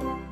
Bye.